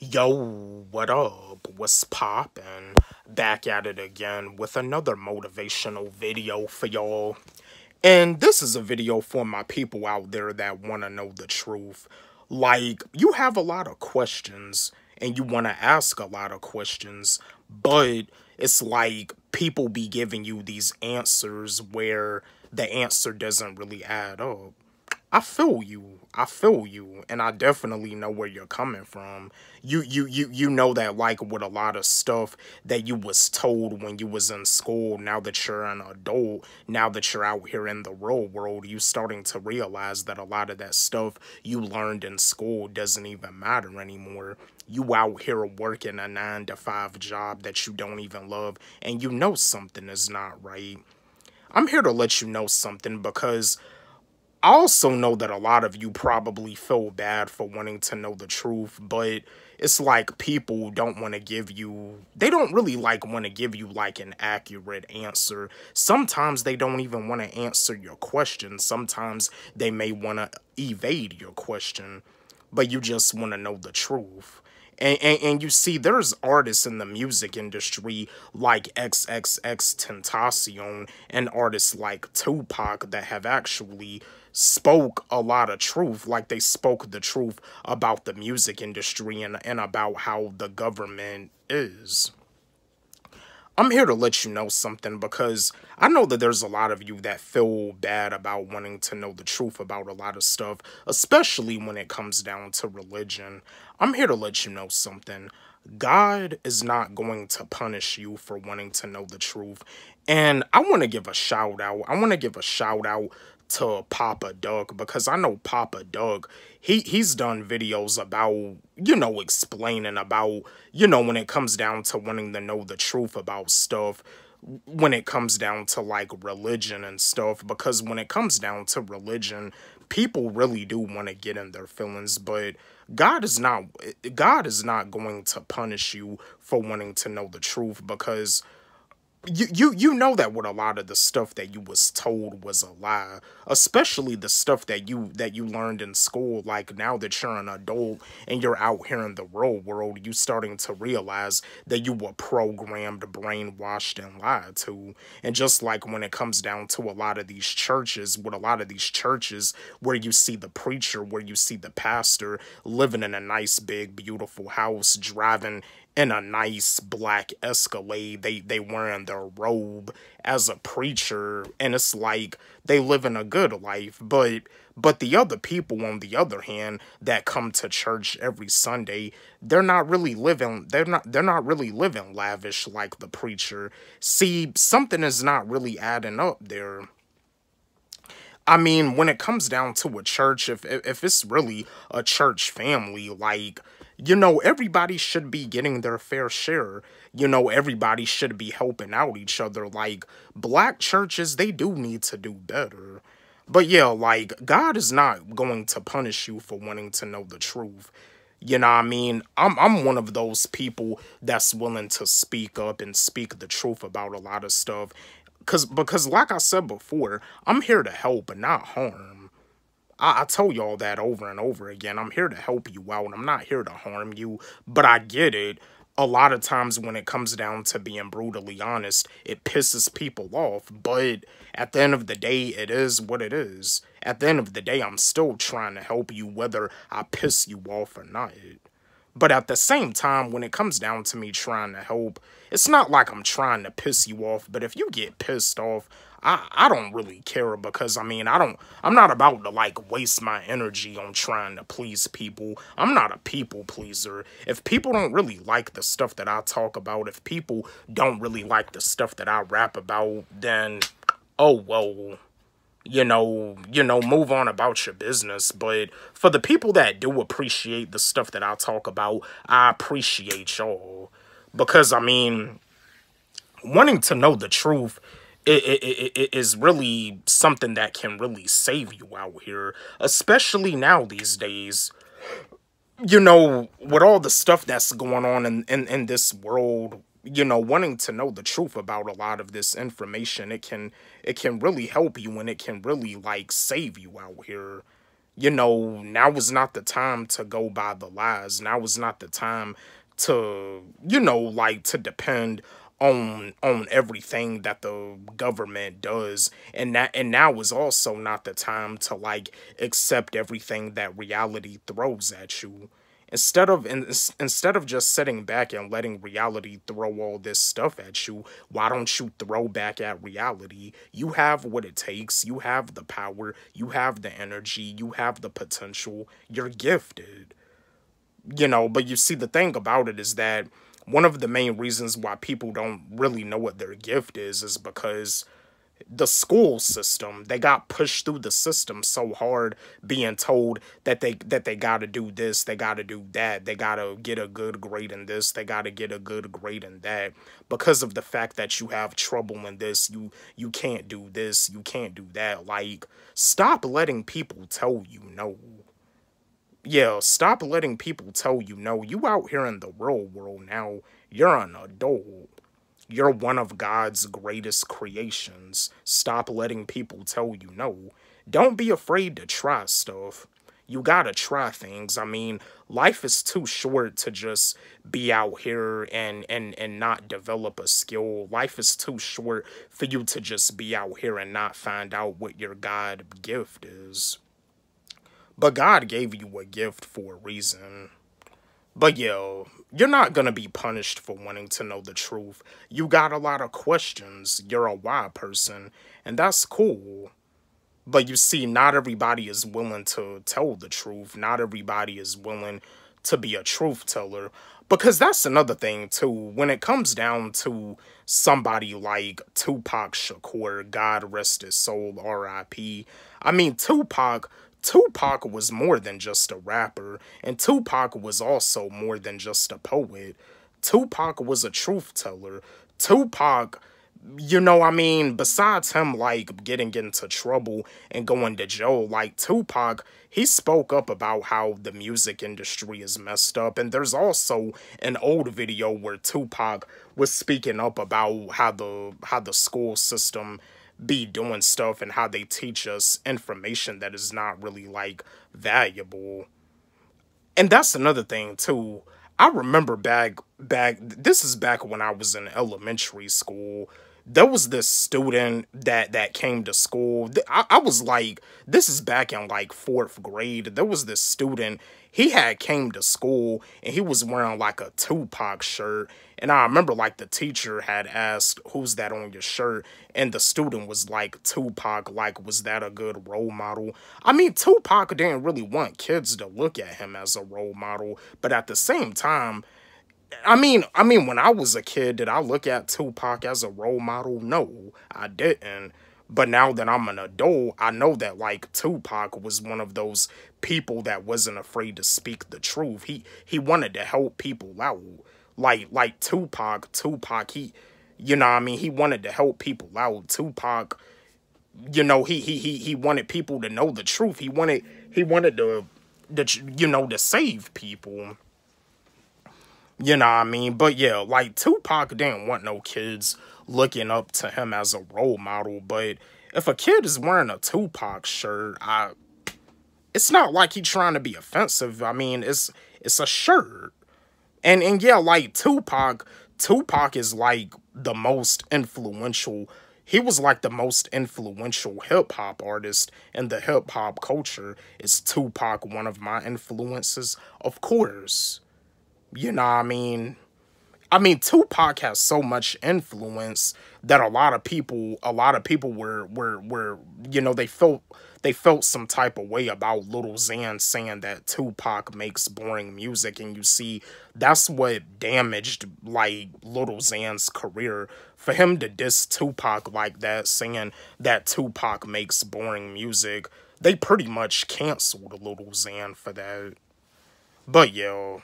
Yo, what up? What's poppin'? Back at it again with another motivational video for y'all. And this is a video for my people out there that want to know the truth. Like, you have a lot of questions and you want to ask a lot of questions, but it's like people be giving you these answers where the answer doesn't really add up. I feel you. I feel you. And I definitely know where you're coming from. You you you you know that like with a lot of stuff that you was told when you was in school, now that you're an adult, now that you're out here in the real world, you starting to realize that a lot of that stuff you learned in school doesn't even matter anymore. You out here working a nine to five job that you don't even love and you know something is not right. I'm here to let you know something because I also know that a lot of you probably feel bad for wanting to know the truth, but it's like people don't want to give you, they don't really like want to give you like an accurate answer. Sometimes they don't even want to answer your question. Sometimes they may want to evade your question, but you just want to know the truth. And, and, and, you see, there's artists in the music industry like XXXTentacion and artists like Tupac that have actually spoke a lot of truth, like they spoke the truth about the music industry and, and about how the government is. I'm here to let you know something because I know that there's a lot of you that feel bad about wanting to know the truth about a lot of stuff, especially when it comes down to religion. I'm here to let you know something. God is not going to punish you for wanting to know the truth. And I want to give a shout out. I want to give a shout out to Papa Doug because I know Papa Doug, he he's done videos about, you know, explaining about, you know, when it comes down to wanting to know the truth about stuff, when it comes down to like religion and stuff because when it comes down to religion, people really do want to get in their feelings, but God is not eh, God is not going to punish you for wanting to know the truth because you you you know that what a lot of the stuff that you was told was a lie especially the stuff that you that you learned in school like now that you're an adult and you're out here in the real world you starting to realize that you were programmed brainwashed and lied to. And just like when it comes down to a lot of these churches with a lot of these churches where you see the preacher where you see the pastor living in a nice big beautiful house driving in a nice black Escalade. They they wearing their robe as a preacher, and it's like they living a good life. But but the other people, on the other hand, that come to church every Sunday, they're not really living. They're not. They're not really living lavish like the preacher. See, something is not really adding up there. I mean, when it comes down to a church, if if it's really a church family, like you know, everybody should be getting their fair share. You know, everybody should be helping out each other. Like, black churches, they do need to do better. But yeah, like, God is not going to punish you for wanting to know the truth. You know what I mean? I'm I'm one of those people that's willing to speak up and speak the truth about a lot of stuff. Cause because like I said before, I'm here to help and not harm. I, I tell y'all that over and over again. I'm here to help you out. I'm not here to harm you, but I get it. A lot of times when it comes down to being brutally honest, it pisses people off. But at the end of the day, it is what it is. At the end of the day, I'm still trying to help you whether I piss you off or not. But at the same time, when it comes down to me trying to help, it's not like I'm trying to piss you off, but if you get pissed off, I, I don't really care because I mean I don't I'm not about to like waste my energy on trying to please people. I'm not a people pleaser. If people don't really like the stuff that I talk about, if people don't really like the stuff that I rap about, then oh well you know, you know, move on about your business. But for the people that do appreciate the stuff that I talk about, I appreciate y'all. Because, I mean, wanting to know the truth it, it, it is really something that can really save you out here, especially now these days. You know, with all the stuff that's going on in, in, in this world, you know, wanting to know the truth about a lot of this information, it can it can really help you and it can really like save you out here. you know, now is not the time to go by the lies. Now is not the time to, you know, like to depend on on everything that the government does and that and now is also not the time to like accept everything that reality throws at you instead of in, instead of just sitting back and letting reality throw all this stuff at you why don't you throw back at reality? You have what it takes. You have the power. You have the energy. You have the potential. You're gifted. You know but you see the thing about it is that one of the main reasons why people don't really know what their gift is is because the school system they got pushed through the system so hard being told that they that they got to do this they got to do that they got to get a good grade in this they got to get a good grade in that because of the fact that you have trouble in this you you can't do this you can't do that like stop letting people tell you no yeah, stop letting people tell you no. You out here in the real world now. You're an adult. You're one of God's greatest creations. Stop letting people tell you no. Don't be afraid to try stuff. You gotta try things. I mean, life is too short to just be out here and, and, and not develop a skill. Life is too short for you to just be out here and not find out what your God gift is. But God gave you a gift for a reason. But yo, you're not gonna be punished for wanting to know the truth. You got a lot of questions. You're a why person, and that's cool. But you see, not everybody is willing to tell the truth. Not everybody is willing to be a truth teller. Because that's another thing, too. When it comes down to somebody like Tupac Shakur, God rest his soul, R.I.P. I mean, Tupac Tupac was more than just a rapper, and Tupac was also more than just a poet. Tupac was a truth teller. Tupac, you know, I mean, besides him, like, getting into trouble and going to jail, like, Tupac, he spoke up about how the music industry is messed up. And there's also an old video where Tupac was speaking up about how the how the school system be doing stuff and how they teach us information that is not really like valuable. And that's another thing too. I remember back back this is back when I was in elementary school there was this student that that came to school. I, I was like, this is back in like fourth grade. There was this student. He had came to school and he was wearing like a Tupac shirt. And I remember like the teacher had asked, "Who's that on your shirt?" And the student was like, "Tupac." Like, was that a good role model? I mean, Tupac didn't really want kids to look at him as a role model, but at the same time I mean, I mean, when I was a kid, did I look at Tupac as a role model? No, I didn't. But now that I'm an adult, I know that like Tupac was one of those people that wasn't afraid to speak the truth. He he wanted to help people out. Like like Tupac, Tupac, he you know I mean, he wanted to help people out. Tupac, you know, he he he he wanted people to know the truth. He wanted he wanted to, to you know, to save people. You know what I mean? But yeah, like Tupac didn't want no kids looking up to him as a role model. But if a kid is wearing a Tupac shirt, I it's not like he trying to be offensive. I mean, it's it's a shirt. And and yeah, like Tupac, Tupac is like the most influential he was like the most influential hip hop artist in the hip hop culture. Is Tupac one of my influences? Of course. You know I mean? I mean, Tupac has so much influence that a lot of people, a lot of people were, were, were, you know, they felt, they felt some type of way about Lil Xan saying that Tupac makes boring music. And you see, that's what damaged, like, Lil Xan's career. For him to diss Tupac like that, saying that Tupac makes boring music, they pretty much canceled Lil Xan for that. But, yo,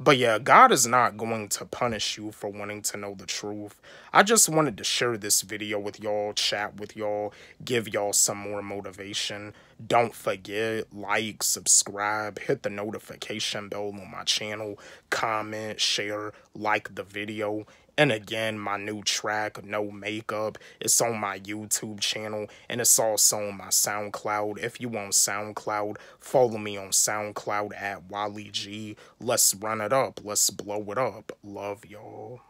but yeah, God is not going to punish you for wanting to know the truth. I just wanted to share this video with y'all, chat with y'all, give y'all some more motivation. Don't forget, like, subscribe, hit the notification bell on my channel, comment, share, like the video, And again, my new track, No Makeup, it's on my YouTube channel and it's also on my SoundCloud. If you want SoundCloud, follow me on SoundCloud at Walle G. Let's run it up. Let's blow it up. Love y'all.